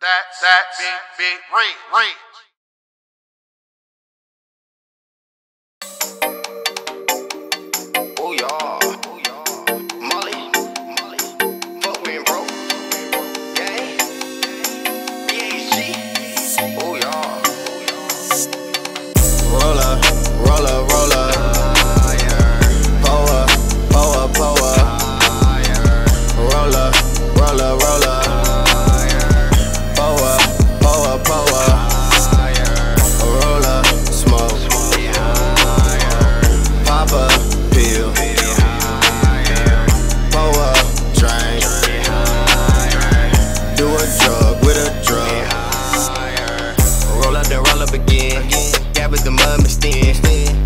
That that big big ring ring. Oh yeah, oh, Molly, Molly, in.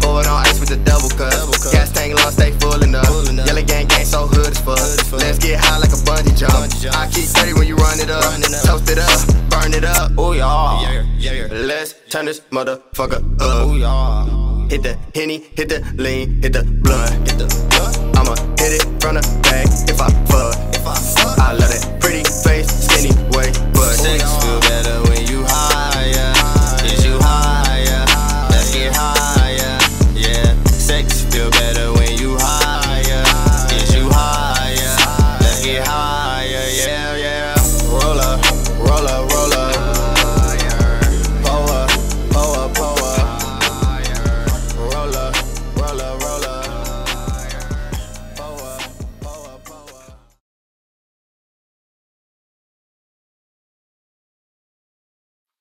Pour it on ice with the double cup. Gas tank long, stay full enough. Yellow gang gang so hood as fuck. Let's get high like a bungee jump. I keep 30 when you run it up. Toast it up, burn it up. Oh yeah. Let's turn this motherfucker up. Oh yeah. Hit the henny, hit the lean, hit the blunt, hit the blunt. I'ma hit it from the back if I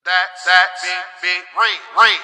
That that big big ring ring.